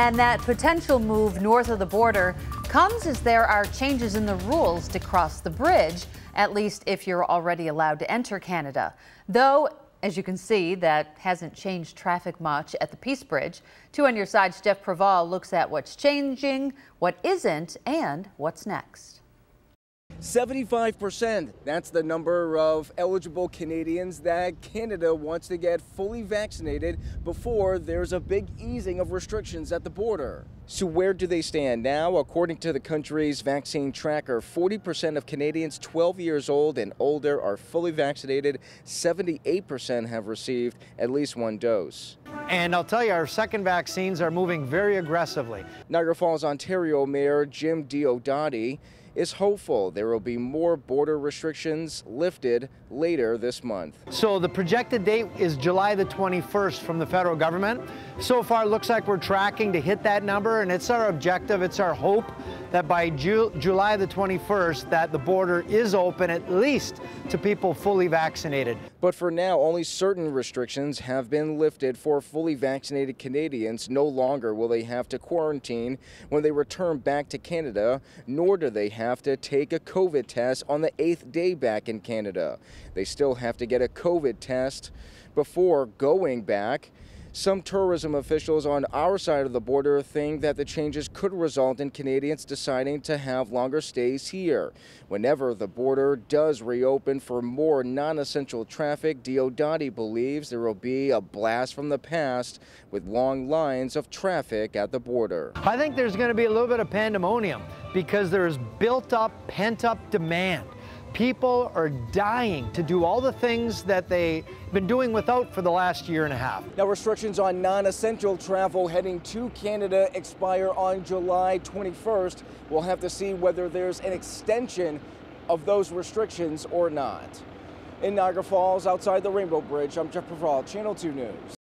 And that potential move north of the border comes as there are changes in the rules to cross the bridge, at least if you're already allowed to enter Canada. Though, as you can see, that hasn't changed traffic much at the Peace Bridge. Two on your side's Jeff Preval looks at what's changing, what isn't, and what's next. 75%. That's the number of eligible Canadians that Canada wants to get fully vaccinated before there's a big easing of restrictions at the border. So, where do they stand now? According to the country's vaccine tracker, 40% of Canadians 12 years old and older are fully vaccinated. 78% have received at least one dose. And I'll tell you, our second vaccines are moving very aggressively. Niagara Falls, Ontario Mayor Jim Diodati is hopeful there will be more border restrictions lifted later this month. So the projected date is July the 21st from the federal government. So far, it looks like we're tracking to hit that number, and it's our objective, it's our hope that by Ju July the 21st that the border is open at least to people fully vaccinated. But for now, only certain restrictions have been lifted for fully vaccinated Canadians. No longer will they have to quarantine when they return back to Canada, nor do they have to take a COVID test on the eighth day back in Canada. They still have to get a COVID test before going back. Some tourism officials on our side of the border think that the changes could result in Canadians deciding to have longer stays here. Whenever the border does reopen for more non-essential traffic, Diodati believes there will be a blast from the past with long lines of traffic at the border. I think there's going to be a little bit of pandemonium because there is built up, pent up demand. People are dying to do all the things that they've been doing without for the last year and a half. Now, restrictions on non-essential travel heading to Canada expire on July 21st. We'll have to see whether there's an extension of those restrictions or not. In Niagara Falls, outside the Rainbow Bridge, I'm Jeff Preval, Channel 2 News.